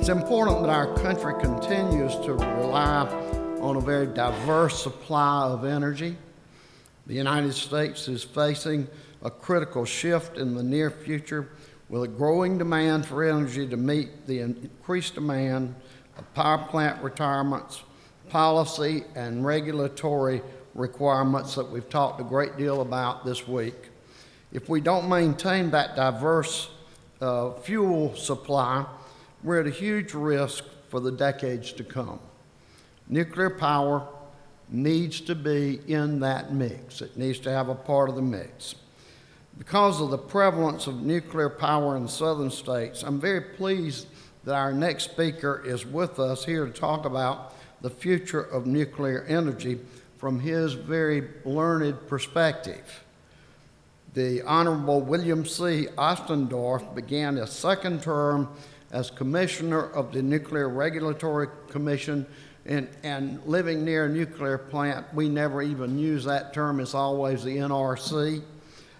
It's important that our country continues to rely on a very diverse supply of energy. The United States is facing a critical shift in the near future with a growing demand for energy to meet the increased demand of power plant retirements, policy, and regulatory requirements that we've talked a great deal about this week. If we don't maintain that diverse uh, fuel supply, we're at a huge risk for the decades to come. Nuclear power needs to be in that mix. It needs to have a part of the mix. Because of the prevalence of nuclear power in southern states, I'm very pleased that our next speaker is with us here to talk about the future of nuclear energy from his very learned perspective. The Honorable William C. Ostendorff began his second term as Commissioner of the Nuclear Regulatory Commission and, and living near a nuclear plant, we never even use that term. It's always the NRC.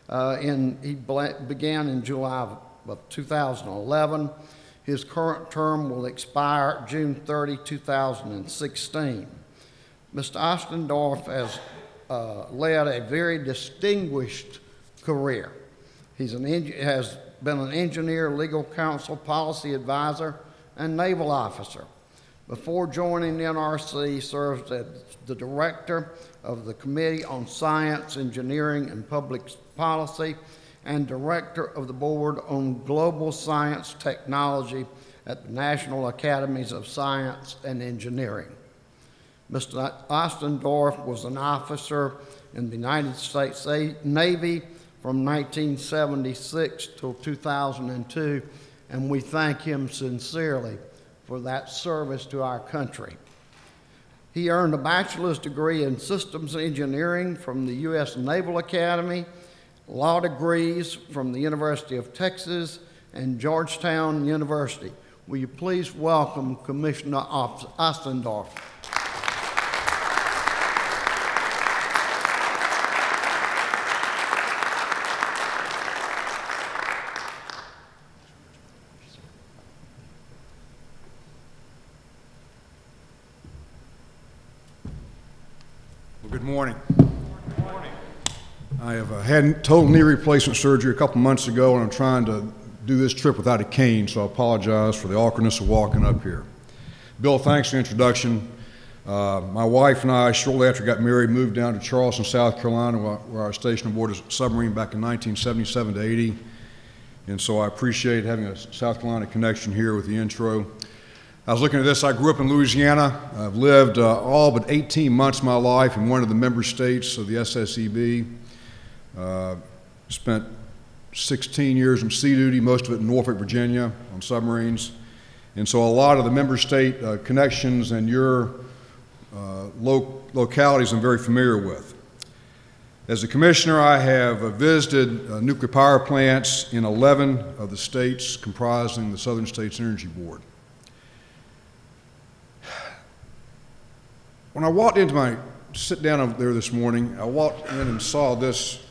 Uh, and he began in July of, of 2011. His current term will expire June 30, 2016. Mr. Ostendorff has uh, led a very distinguished career. He's an has been an engineer, legal counsel, policy advisor, and naval officer. Before joining the NRC, he served as the director of the Committee on Science, Engineering, and Public Policy and director of the Board on Global Science Technology at the National Academies of Science and Engineering. Mr. Ostendorff was an officer in the United States Navy from 1976 till 2002, and we thank him sincerely for that service to our country. He earned a bachelor's degree in systems engineering from the U.S. Naval Academy, law degrees from the University of Texas, and Georgetown University. Will you please welcome Commissioner Ostendorff? Had total knee replacement surgery a couple months ago, and I'm trying to do this trip without a cane, so I apologize for the awkwardness of walking up here. Bill, thanks for the introduction. Uh, my wife and I, shortly after we got married, moved down to Charleston, South Carolina, where I was stationed aboard a submarine back in 1977 to 80. And so I appreciate having a South Carolina connection here with the intro. I was looking at this. I grew up in Louisiana. I've lived uh, all but 18 months of my life in one of the member states of the SSEB. Uh, spent 16 years in sea duty, most of it in Norfolk, Virginia, on submarines. And so a lot of the member state uh, connections and your uh, lo localities I'm very familiar with. As a commissioner, I have uh, visited uh, nuclear power plants in 11 of the states comprising the Southern States Energy Board. When I walked into my sit down there this morning, I walked in and saw this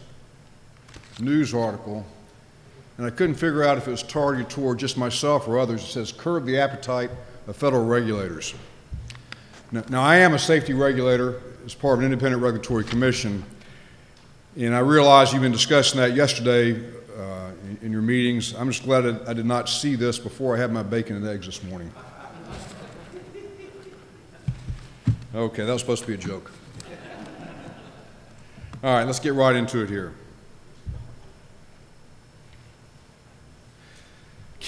news article, and I couldn't figure out if it was targeted toward just myself or others. It says, curb the appetite of federal regulators. Now, now I am a safety regulator as part of an independent regulatory commission, and I realize you've been discussing that yesterday uh, in, in, your meetings. I'm just glad I, I did not see this before I had my bacon and eggs this morning. Okay, that was supposed to be a joke. All right, let's get right into it here.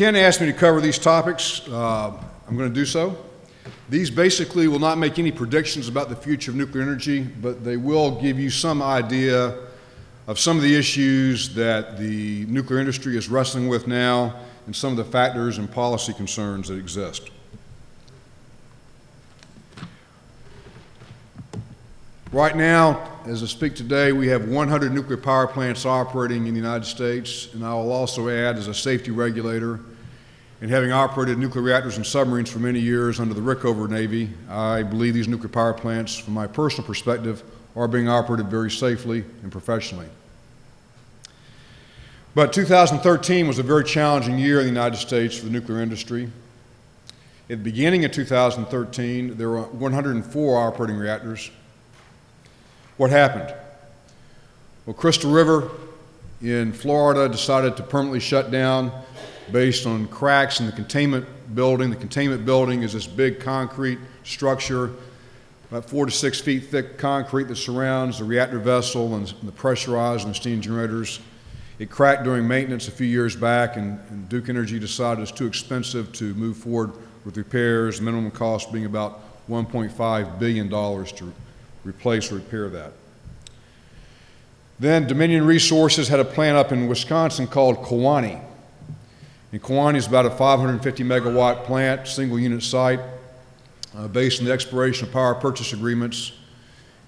Ken asked me to cover these topics. Uh, I'm going to do so. These basically will not make any predictions about the future of nuclear energy, but they will give you some idea of some of the issues that the nuclear industry is wrestling with now and some of the factors and policy concerns that exist. Right now, as I speak today, we have 100 nuclear power plants operating in the United States, and I will also add, as a safety regulator, and having operated nuclear reactors and submarines for many years under the Rickover Navy, I believe these nuclear power plants, from my personal perspective, are being operated very safely and professionally. But 2013 was a very challenging year in the United States for the nuclear industry. At the beginning of 2013, there were 104 operating reactors. What happened? Well, Crystal River in Florida decided to permanently shut down based on cracks in the containment building. The containment building is this big concrete structure, about four to six feet thick concrete that surrounds the reactor vessel and the pressurizer and the steam generators. It cracked during maintenance a few years back, and, and Duke Energy decided it's too expensive to move forward with repairs, minimum cost being about $1.5 billion to replace or repair that. Then Dominion Resources had a plant up in Wisconsin called Kewaunee. And Kewaunee is about a 550 megawatt plant, single unit site, uh, based on the expiration of power purchase agreements.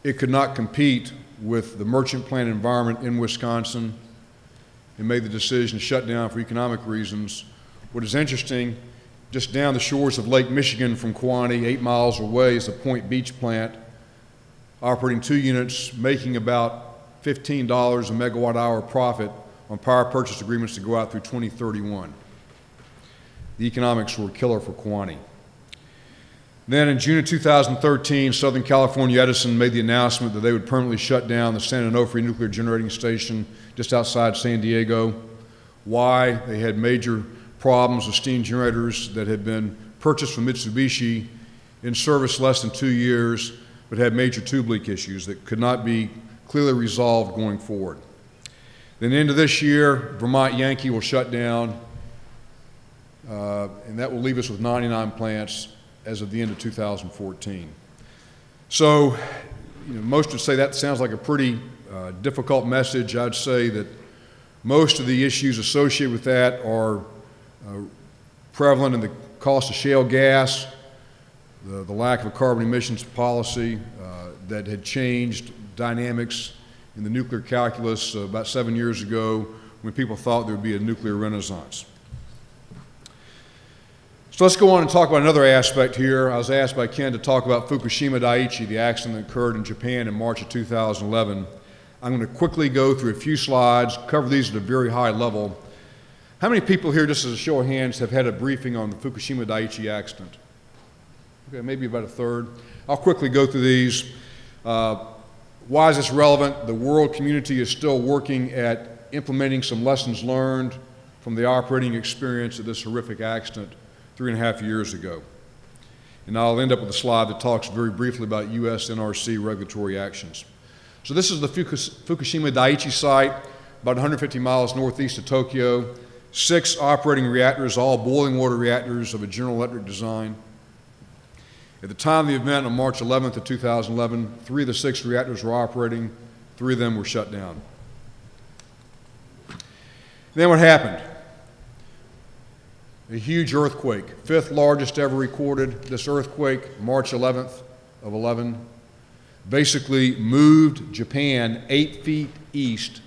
It could not compete with the merchant plant environment in Wisconsin and made the decision to shut down for economic reasons. What is interesting, just down the shores of Lake Michigan from Kewaunee, eight miles away, is the Point Beach plant, operating two units, making about $15 a megawatt hour profit on power purchase agreements to go out through 2031. The economics were killer for Kewaunee. Then in June of 2013, Southern California Edison made the announcement that they would permanently shut down the San Onofre nuclear generating station just outside San Diego. Why? They had major problems with steam generators that had been purchased from Mitsubishi in service less than two years, but had major tube leak issues that could not be clearly resolved going forward. Then, into this year, Vermont Yankee will shut down, uh, and that will leave us with 99 plants as of the end of 2014. So, you know, most would say that sounds like a pretty uh, difficult message. I'd say that most of the issues associated with that are uh, prevalent in the cost of shale gas, the, the lack of a carbon emissions policy uh, that had changed dynamics in the nuclear calculus uh, about seven years ago when people thought there would be a nuclear renaissance. So let's go on and talk about another aspect here. I was asked by Ken to talk about Fukushima Daiichi, the accident that occurred in Japan in March of 2011. I'm going to quickly go through a few slides, cover these at a very high level. How many people here, just as a show of hands, have had a briefing on the Fukushima Daiichi accident? Okay, maybe about a third. I'll quickly go through these. Uh, why is this relevant? The world community is still working at implementing some lessons learned from the operating experience of this horrific accident three and a half years ago. And I'll end up with a slide that talks very briefly about U.S. NRC regulatory actions. So this is the Fukushima Daiichi site, about 150 miles northeast of Tokyo. Six operating reactors, all boiling water reactors of a General Electric design. At the time of the event on March 11th of 2011, three of the six reactors were operating, three of them were shut down. Then what happened? A huge earthquake, fifth largest ever recorded. This earthquake, March 11th of 11, basically moved Japan eight feet east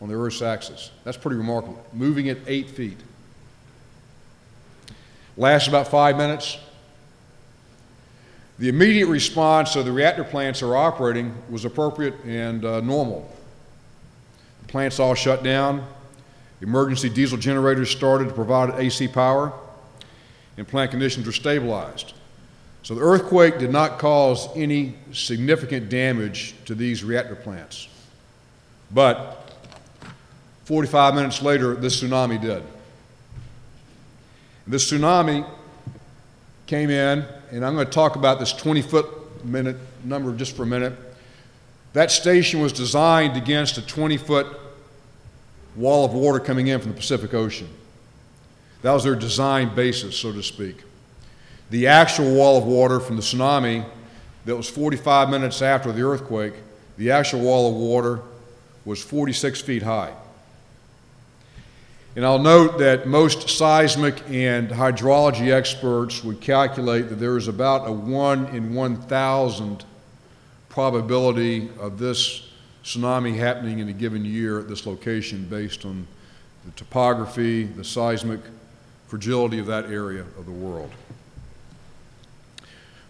on the Earth's axis. That's pretty remarkable, moving it eight feet. Lasts about five minutes. The immediate response of the reactor plants are operating was appropriate and uh, normal. The plants all shut down. Emergency diesel generators started to provide AC power, and plant conditions were stabilized. So the earthquake did not cause any significant damage to these reactor plants. But 45 minutes later, this tsunami did. The tsunami came in, and I'm going to talk about this 20 foot minute number just for a minute. That station was designed against a 20 foot wall of water coming in from the Pacific Ocean. That was their design basis, so to speak. The actual wall of water from the tsunami that was 45 minutes after the earthquake, the actual wall of water was 46 feet high. And I'll note that most seismic and hydrology experts would calculate that there is about a 1 in 1,000 probability of this tsunami happening in a given year at this location based on the topography, the seismic fragility of that area of the world.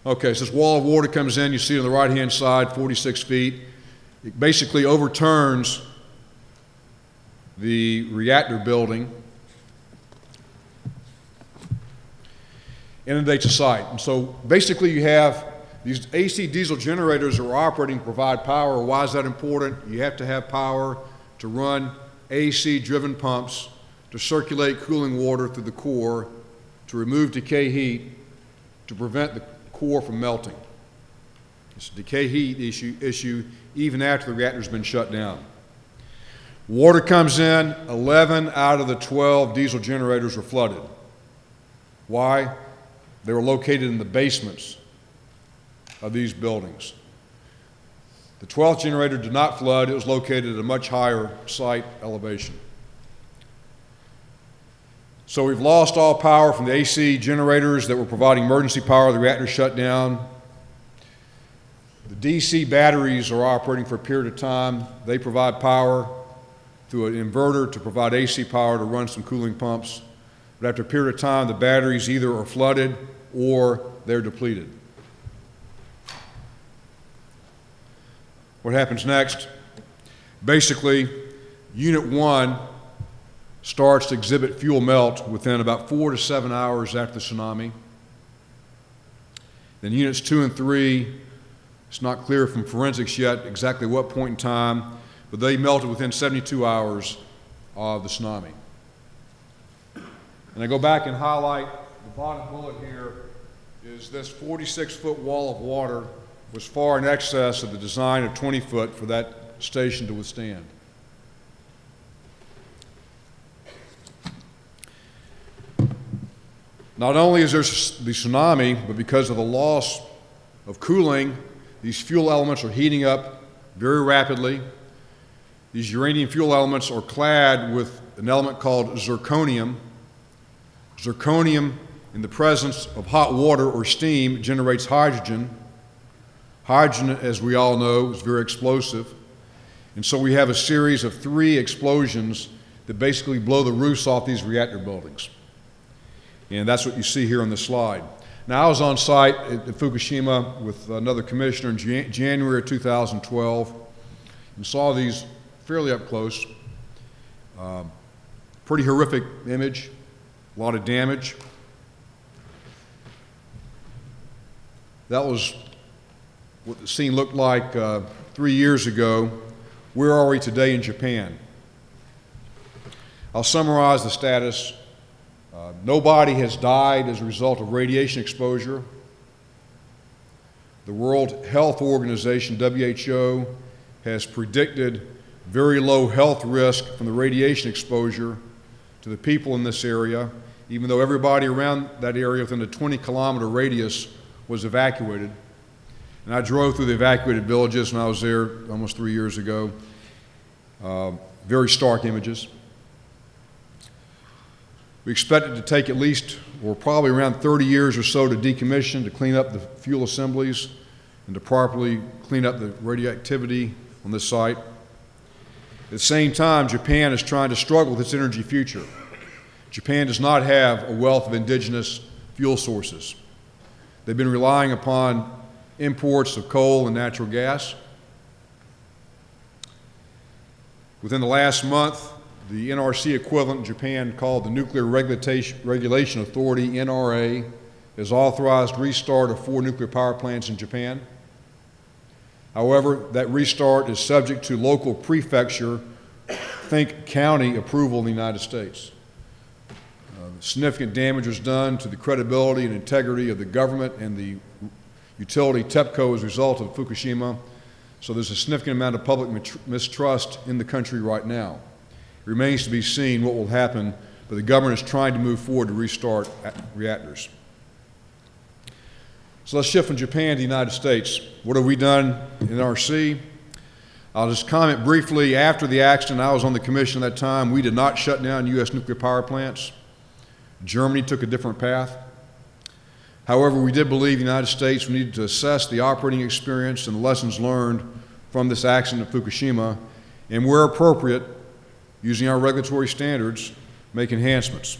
Okay, so this wall of water comes in, you see it on the right hand side, 46 feet. It basically overturns the reactor building. inundates the site. And so basically you have these AC diesel generators are operating provide power. Why is that important? You have to have power to run AC driven pumps to circulate cooling water through the core to remove decay heat to prevent the core from melting. It's a decay heat issue, issue even after the reactor's been shut down. Water comes in, 11 out of the 12 diesel generators were flooded. Why? They were located in the basements of these buildings. The 12th generator did not flood, it was located at a much higher site elevation. So we've lost all power from the AC generators that were providing emergency power. The reactor shut down. The DC batteries are operating for a period of time. They provide power through an inverter to provide AC power to run some cooling pumps. But after a period of time, the batteries either are flooded or they're depleted. What happens next? Basically, Unit 1 starts to exhibit fuel melt within about four to seven hours after the tsunami. Then Units 2 and 3, it's not clear from forensics yet exactly what point in time, but they melted within 72 hours of the tsunami. And I go back and highlight the bottom bullet here is this 46 foot wall of water was far in excess of the design of 20 foot for that station to withstand. Not only is there the tsunami, but because of the loss of cooling, these fuel elements are heating up very rapidly. These uranium fuel elements are clad with an element called zirconium. Zirconium, in the presence of hot water or steam, generates hydrogen Hydrogen, as we all know, is very explosive. And so we have a series of three explosions that basically blow the roofs off these reactor buildings. And that's what you see here on the slide. Now, I was on site at, at Fukushima with another commissioner in Jan January of 2012 and saw these fairly up close. Uh, pretty horrific image, a lot of damage. That was what the scene looked like uh, three years ago. Where are we today in Japan? I'll summarize the status. Uh, nobody has died as a result of radiation exposure. The World Health Organization, WHO, has predicted very low health risk from the radiation exposure to the people in this area, even though everybody around that area within a 20 kilometer radius was evacuated. And I drove through the evacuated villages when I was there almost three years ago. Uh, very stark images. We expect it to take at least, or probably around 30 years or so to decommission, to clean up the fuel assemblies, and to properly clean up the radioactivity on this site. At the same time, Japan is trying to struggle with its energy future. Japan does not have a wealth of indigenous fuel sources. They've been relying upon imports of coal and natural gas. Within the last month, the NRC equivalent in Japan, called the Nuclear Regulation Authority, NRA, has authorized restart of four nuclear power plants in Japan. However, that restart is subject to local prefecture, think county approval in the United States. Uh, significant damage was done to the credibility and integrity of the government and the utility TEPCO as a result of Fukushima. So there's a significant amount of public mistrust in the country right now. It remains to be seen what will happen, but the government is trying to move forward to restart reactors. So let's shift from Japan to the United States. What have we done in NRC? I'll just comment briefly. After the accident, I was on the commission at that time. We did not shut down U.S. nuclear power plants. Germany took a different path. However, we did believe the United States needed to assess the operating experience and lessons learned from this accident at Fukushima, and where appropriate, using our regulatory standards, make enhancements.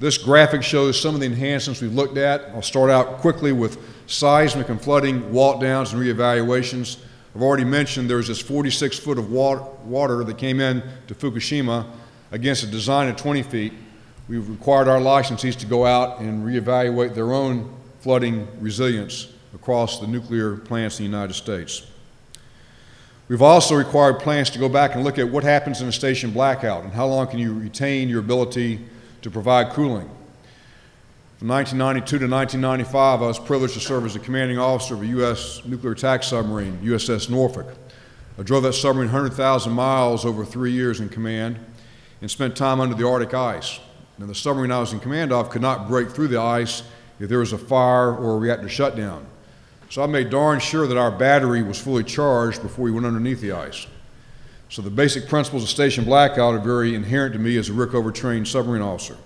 This graphic shows some of the enhancements we've looked at. I'll start out quickly with seismic and flooding walkdowns and reevaluations. I've already mentioned there's this 46 foot of water that came in to Fukushima against a design of 20 feet. We've required our licensees to go out and reevaluate their own flooding resilience across the nuclear plants in the United States. We've also required plants to go back and look at what happens in a station blackout and how long can you retain your ability to provide cooling. From 1992 to 1995, I was privileged to serve as the commanding officer of a U.S. nuclear attack submarine, USS Norfolk. I drove that submarine 100,000 miles over three years in command and spent time under the Arctic ice. Now, the submarine I was in command of could not break through the ice if there was a fire or a reactor shutdown. So I made darn sure that our battery was fully charged before we went underneath the ice. So the basic principles of station blackout are very inherent to me as a Rickover trained submarine officer.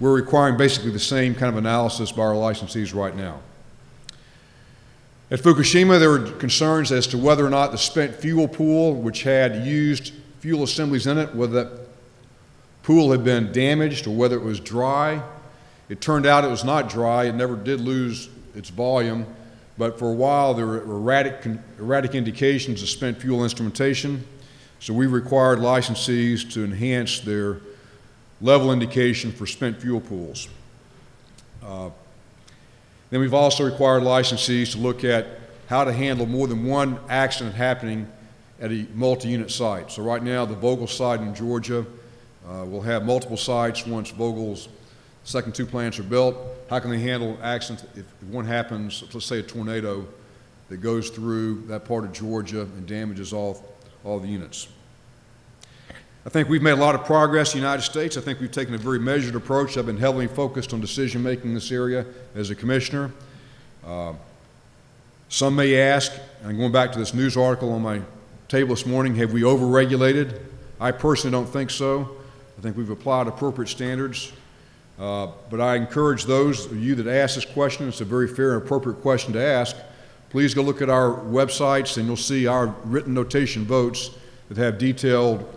We're requiring basically the same kind of analysis by our licensees right now. At Fukushima, there were concerns as to whether or not the spent fuel pool, which had used fuel assemblies in it, whether that pool had been damaged or whether it was dry. It turned out it was not dry. It never did lose its volume, but for a while there were erratic, erratic indications of spent fuel instrumentation. So we required licensees to enhance their level indication for spent fuel pools. Uh, then we've also required licensees to look at how to handle more than one accident happening at a multi-unit site. So right now, the Vogtle site in Georgia uh, will have multiple sites once Vogtle's second two plants are built. How can they handle accidents if one happens, let's say a tornado that goes through that part of Georgia and damages all, all the units? I think we've made a lot of progress in the United States. I think we've taken a very measured approach. I've been heavily focused on decision making in this area as a commissioner. Uh, some may ask, and going back to this news article on my table this morning, have we overregulated? I personally don't think so. I think we've applied appropriate standards. Uh, but I encourage those of you that ask this question, it's a very fair and appropriate question to ask. Please go look at our websites and you'll see our written notation votes that have detailed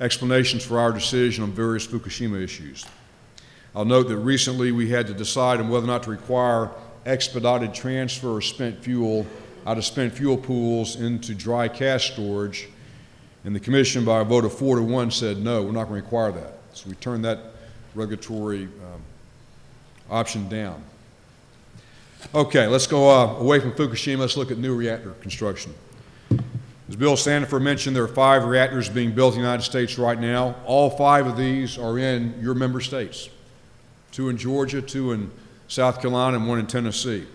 explanations for our decision on various Fukushima issues. I'll note that recently we had to decide on whether or not to require expedited transfer of spent fuel out of spent fuel pools into dry cask storage, and the Commission, by a vote of four to one, said no, we're not going to require that. So we turned that regulatory um, option down. Okay, let's go uh, away from Fukushima. Let's look at new reactor construction. As Bill Sandifer mentioned, there are five reactors being built in the United States right now. All five of these are in your member states two in Georgia, two in South Carolina, and one in Tennessee.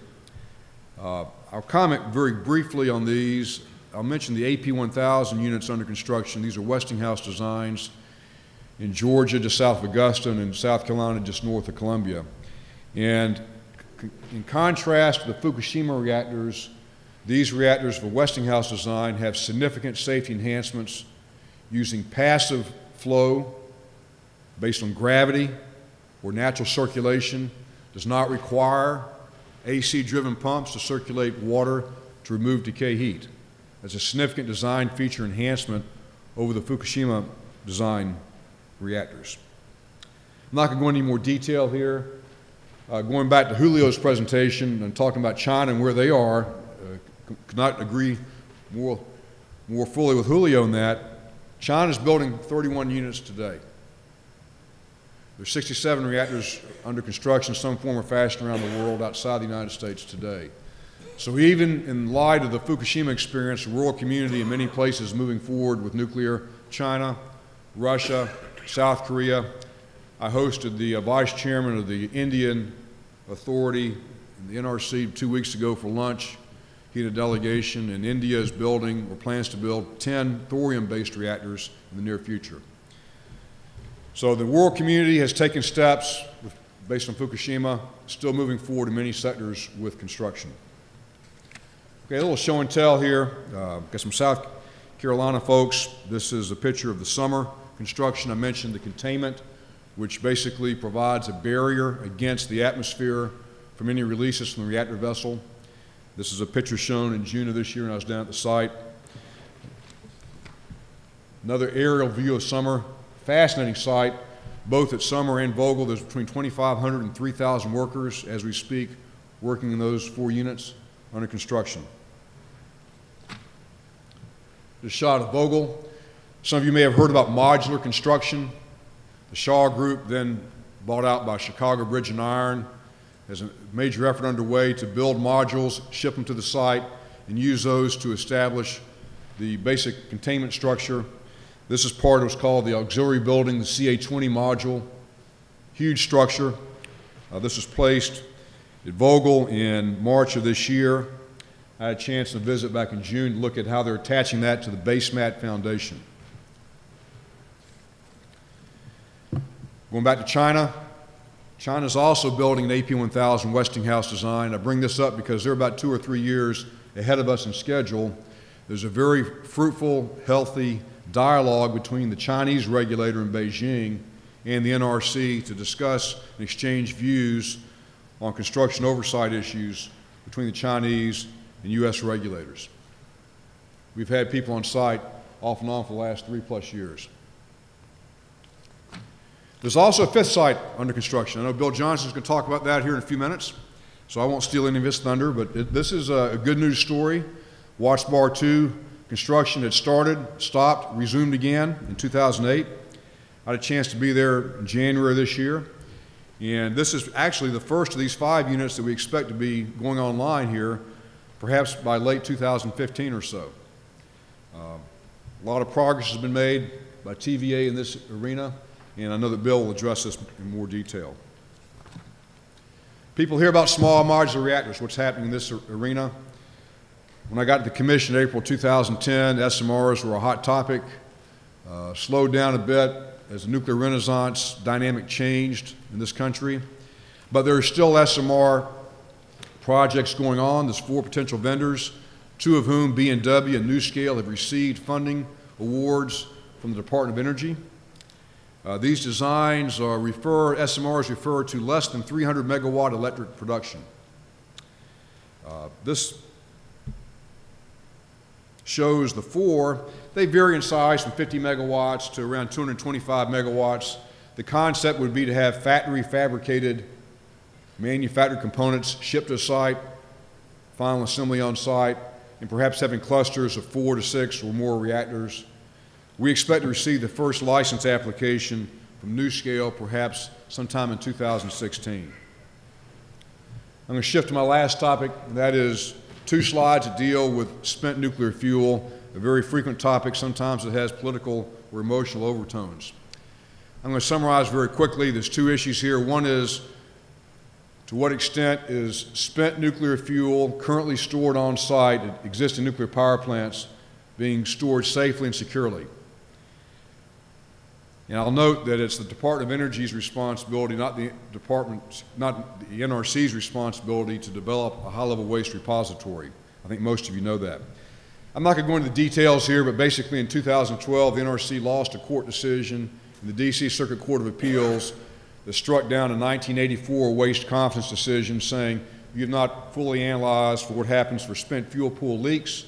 Uh, I'll comment very briefly on these. I'll mention the AP 1000 units under construction. These are Westinghouse designs in Georgia, just south of Augusta, and in South Carolina, just north of Columbia. And in contrast to the Fukushima reactors, these reactors for Westinghouse design have significant safety enhancements using passive flow based on gravity or natural circulation, does not require AC driven pumps to circulate water to remove decay heat. That's a significant design feature enhancement over the Fukushima design reactors. I'm not going to go into any more detail here. Uh, going back to Julio's presentation and talking about China and where they are, could not agree more, more fully with Julio on that. China is building 31 units today. There's 67 reactors under construction some form or fashion around the world outside the United States today. So even in light of the Fukushima experience, the world community in many places moving forward with nuclear, China, Russia, South Korea. I hosted the uh, vice chairman of the Indian Authority, the NRC, two weeks ago for lunch. He had a delegation, and India is building or plans to build 10 thorium-based reactors in the near future. So the world community has taken steps based on Fukushima, still moving forward in many sectors with construction. Okay, a little show and tell here. Uh, got some South Carolina folks. This is a picture of the summer construction. I mentioned the containment, which basically provides a barrier against the atmosphere from any releases from the reactor vessel. This is a picture shown in June of this year, and I was down at the site. Another aerial view of Summer. Fascinating site, both at Summer and Vogtle. There's between 2,500 and 3,000 workers as we speak working in those four units under construction. This shot of Vogtle. Some of you may have heard about modular construction. The Shaw Group then bought out by Chicago Bridge and Iron. There's a major effort underway to build modules, ship them to the site, and use those to establish the basic containment structure. This is part of what's called the auxiliary building, the CA-20 module. Huge structure. Uh, this was placed at Vogtle in March of this year. I had a chance to visit back in June to look at how they're attaching that to the base mat foundation. Going back to China, China's also building an AP1000 Westinghouse design. I bring this up because they're about two or three years ahead of us in schedule. There's a very fruitful, healthy dialogue between the Chinese regulator in Beijing and the NRC to discuss and exchange views on construction oversight issues between the Chinese and U.S. regulators. We've had people on site off and on for the last three plus years. There's also a fifth site under construction. I know Bill Johnson's going to talk about that here in a few minutes, so I won't steal any of his thunder, but it, this is a, a good news story. Watts Bar 2 construction had started, stopped, resumed again in 2008. I had a chance to be there in January this year. And this is actually the first of these five units that we expect to be going online here, perhaps by late 2015 or so. Uh, a lot of progress has been made by TVA in this arena, and I know that Bill will address this in more detail. People hear about small modular reactors, what's happening in this arena. When I got to the commission in April 2010, SMRs were a hot topic, uh, slowed down a bit as the nuclear renaissance dynamic changed in this country. But there are still SMR projects going on. There's four potential vendors, two of whom, B&W and NuScale, have received funding awards from the Department of Energy. Uh, these designs are refer, SMRs refer to less than 300 megawatt electric production. Uh, this shows the four. They vary in size from 50 megawatts to around 225 megawatts. The concept would be to have factory fabricated manufactured components shipped to site, final assembly on site, and perhaps having clusters of four to six or more reactors. We expect to receive the first license application from NuScale perhaps sometime in 2016. I'm going to shift to my last topic, and that is two slides that deal with spent nuclear fuel, a very frequent topic. Sometimes it has political or emotional overtones. I'm going to summarize very quickly. There's two issues here. One is to what extent is spent nuclear fuel currently stored on site at existing nuclear power plants being stored safely and securely? And I'll note that it's the Department of Energy's responsibility, not the Department, not the NRC's responsibility to develop a high-level waste repository. I think most of you know that. I'm not going to go into the details here, but basically in 2012, the NRC lost a court decision in the D.C. Circuit Court of Appeals that struck down a 1984 waste confidence decision saying you have not fully analyzed for what happens for spent fuel pool leaks,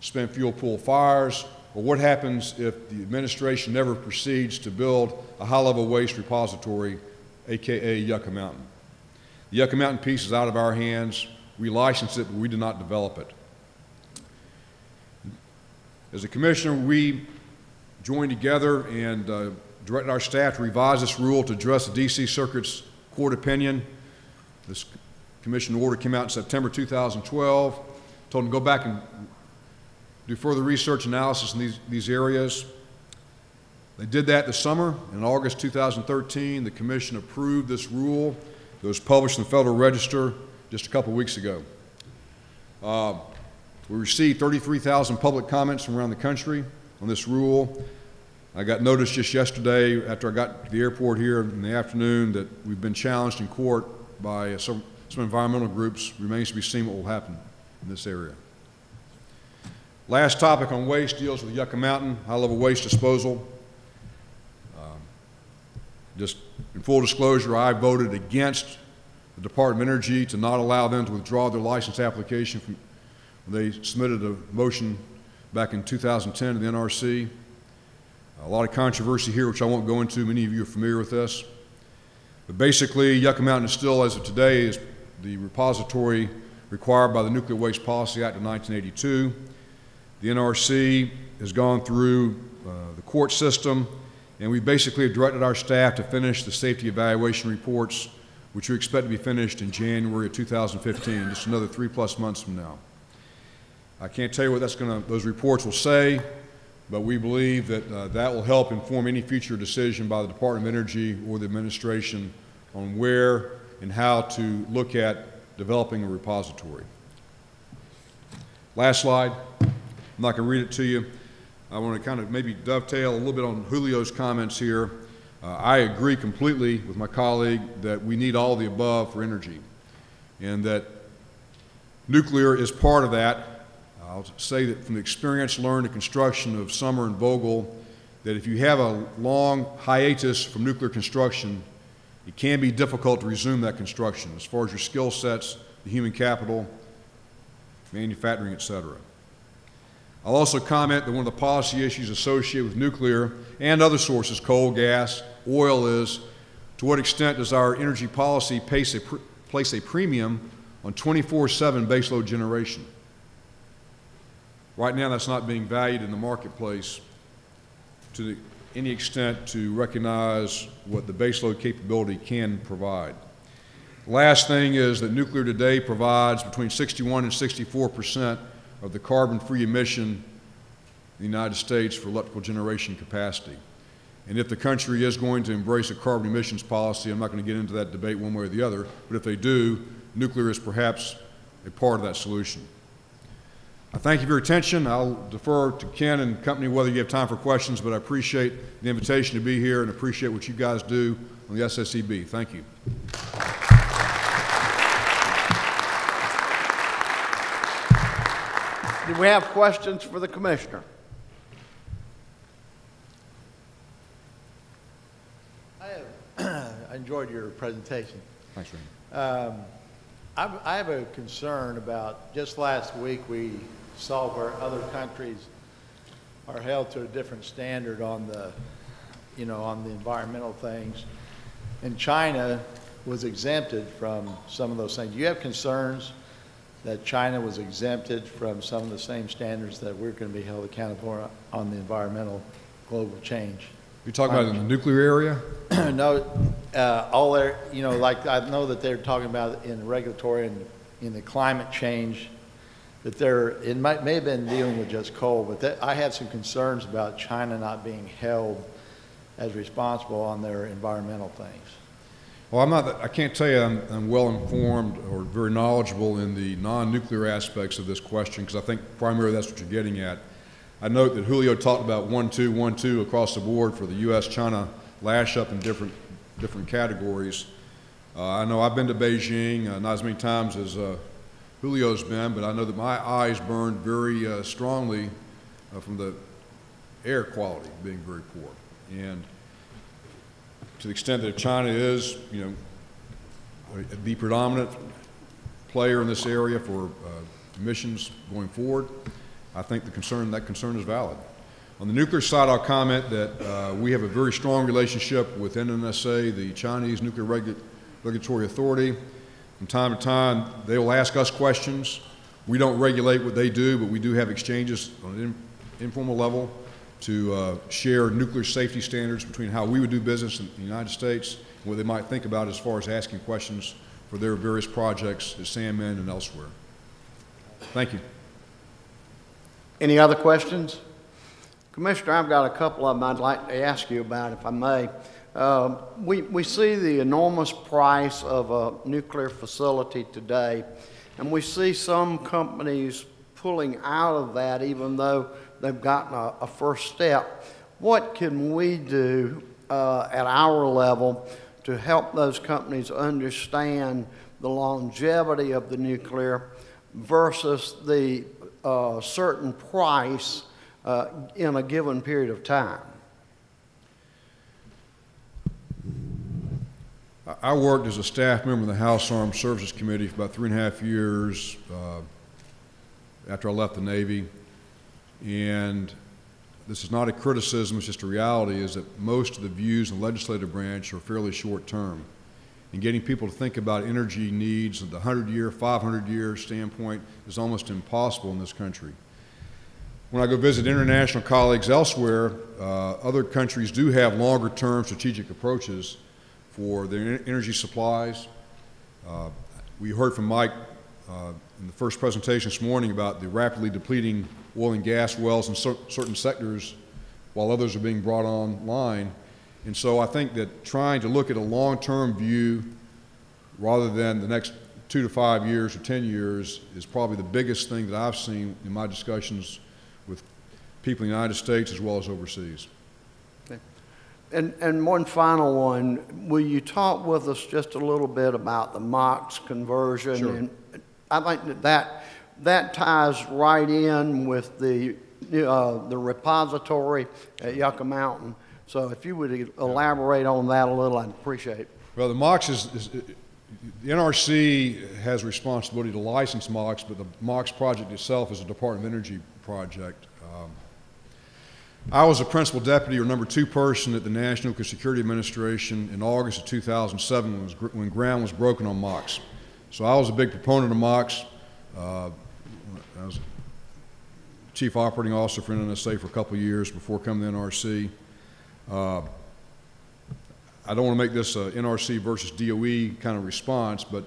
spent fuel pool fires, or what happens if the administration never proceeds to build a high-level waste repository, aka Yucca Mountain? The Yucca Mountain piece is out of our hands. We license it, but we did not develop it. As a commissioner, we joined together and uh, directed our staff to revise this rule to address the D.C. Circuit's court opinion. This commission order came out in September 2012. Told them to go back and do further research analysis in these, these areas. They did that this summer. In August 2013, the Commission approved this rule that was published in the Federal Register just a couple weeks ago. Uh, we received 33,000 public comments from around the country on this rule. I got notice just yesterday after I got to the airport here in the afternoon that we've been challenged in court by some, some environmental groups. Remains to be seen what will happen in this area. Last topic on waste deals with Yucca Mountain, high-level waste disposal. Um, just in full disclosure, I voted against the Department of Energy to not allow them to withdraw their license application from, they submitted a motion back in 2010 to the NRC. A lot of controversy here, which I won't go into. Many of you are familiar with this. But basically, Yucca Mountain is still, as of today, is the repository required by the Nuclear Waste Policy Act of 1982. The NRC has gone through uh, the court system And we basically have directed our staff to finish the safety evaluation reports, which we expect to be finished in January of 2015, just another three-plus months from now. I can't tell you what that's going to, those reports will say, but we believe that uh, that will help inform any future decision by the Department of Energy or the administration on where and how to look at developing a repository. Last slide. I'm not going to read it to you. I want to kind of maybe dovetail a little bit on Julio's comments here. Uh, I agree completely with my colleague that we need all the above for energy, and that nuclear is part of that. I'll say that from the experience learned in construction of Summer and Vogtle, that if you have a long hiatus from nuclear construction, it can be difficult to resume that construction as far as your skill sets, the human capital, manufacturing, et cetera. I'll also comment that one of the policy issues associated with nuclear and other sources, coal, gas, oil, is to what extent does our energy policy place a, place a premium on 24 7 baseload generation? Right now, that's not being valued in the marketplace to the, any extent to recognize what the baseload capability can provide. Last thing is that nuclear today provides between 61 and 64 percent of the carbon-free emission in the United States for electrical generation capacity. And if the country is going to embrace a carbon emissions policy, I'm not going to get into that debate one way or the other, but if they do, nuclear is perhaps a part of that solution. I thank you for your attention. I'll defer to Ken and company whether you have time for questions, but I appreciate the invitation to be here and appreciate what you guys do on the SSEB. Thank you. Do we have questions for the commissioner? I, have, I enjoyed your presentation. Thanks, Randy. Um, I, I have a concern about, just last week, we saw where other countries are held to a different standard on the, you know, on the environmental things. And China was exempted from some of those things. Do you have concerns that China was exempted from some of the same standards that we're going to be held accountable on the environmental global change? You're talking about in the nuclear area? no, uh, all there, you know, like I know that they're talking about in regulatory and in the climate change, that they're, it might, may have been dealing with just coal, but that, I have some concerns about China not being held as responsible on their environmental things. Well, I'm not, I can't tell you I'm, I'm well informed or very knowledgeable in the non-nuclear aspects of this question because I think primarily that's what you're getting at. I note that Julio talked about one, two, one, two across the board for the U.S.-China lash up in different, different categories. Uh, I know I've been to Beijing, uh, not as many times as uh, Julio's been, but I know that my eyes burned very uh, strongly uh, from the air quality being very poor. And to the extent that China is, you know, the predominant player in this area for uh, emissions going forward, I think the concern, that concern is valid. On the nuclear side, I'll comment that uh, we have a very strong relationship with NNSA, the Chinese Nuclear Regu Regulatory Authority. From time to time, they will ask us questions. We don't regulate what they do, but we do have exchanges on an in informal level to uh, share nuclear safety standards between how we would do business in the United States and what they might think about as far as asking questions for their various projects at Sanmen and elsewhere. Thank you. Any other questions? Commissioner, I've got a couple of them I'd like to ask you about, if I may. Uh, we, we see the enormous price of a nuclear facility today, and we see some companies pulling out of that even though they've gotten a, a first step. What can we do uh, at our level to help those companies understand the longevity of the nuclear versus the uh, certain price uh, in a given period of time? I worked as a staff member of the House Armed Services Committee for about three and a half years uh, after I left the Navy. And this is not a criticism, it's just a reality, is that most of the views in the legislative branch are fairly short term. And getting people to think about energy needs at the 100 year, 500 year standpoint is almost impossible in this country. When I go visit international colleagues elsewhere, uh, other countries do have longer-term strategic approaches for their energy supplies. Uh, We heard from Mike uh, in the first presentation this morning about the rapidly depleting oil and gas wells in cer- certain sectors while others are being brought online. And so I think that trying to look at a long-term view rather than the next two to five years or 10 years is probably the biggest thing that I've seen in my discussions with people in the United States as well as overseas. And, and one final one, will you talk with us just a little bit about the MOX conversion? Sure. And I think that that, that ties right in with the, uh, the repository at Yucca Mountain. So if you would elaborate on that a little, I'd appreciate it. Well, the MOX is, is, the NRC has responsibility to license MOX, but the MOX project itself is a Department of Energy project. Um, I was a principal deputy or number two person at the National Security Administration in August of 2007 when, ground was broken on MOX. So I was a big proponent of MOX. Uh, I was chief operating officer for NNSA for a couple years before coming to NRC. Uh, I don't want to make this a NRC versus DOE kind of response, but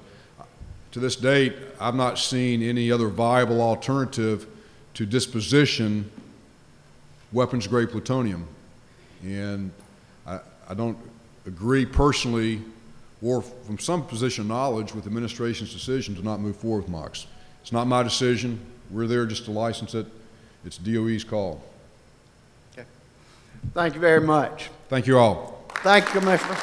to this date, I've not seen any other viable alternative to disposition weapons-grade plutonium. And I, I don't agree personally or from some position of knowledge with the administration's decision to not move forward with MOX. It's not my decision. We're there just to license it. It's DOE's call. Okay. Thank you very much. Thank you all. Thank you, Commissioner.